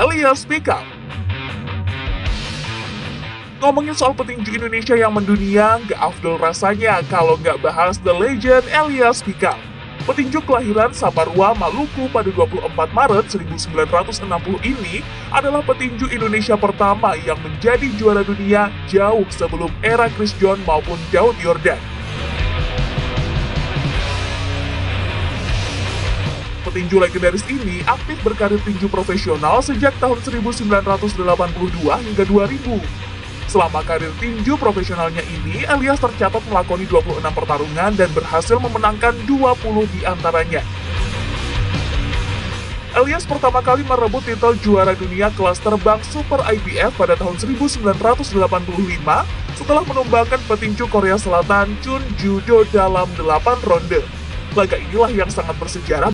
Elias Pikal. Ngomongin soal petinju Indonesia yang mendunia, nggak afdol rasanya kalau nggak bahas The Legend Elias Pikal. Petinju kelahiran Saparua, Maluku pada 24 Maret 1960 ini adalah petinju Indonesia pertama yang menjadi juara dunia jauh sebelum era Chris John maupun Daud Yordan. Petinju legendaris ini aktif berkarir tinju profesional sejak tahun 1982 hingga 2000. Selama karir tinju profesionalnya ini, Elias tercatat melakoni 26 pertarungan dan berhasil memenangkan 20 di antaranya. Elias pertama kali merebut titel juara dunia kelas terbang Super IBF pada tahun 1985 setelah menumbangkan petinju Korea Selatan Chun Judo dalam 8 ronde. Laga inilah yang sangat bersejarah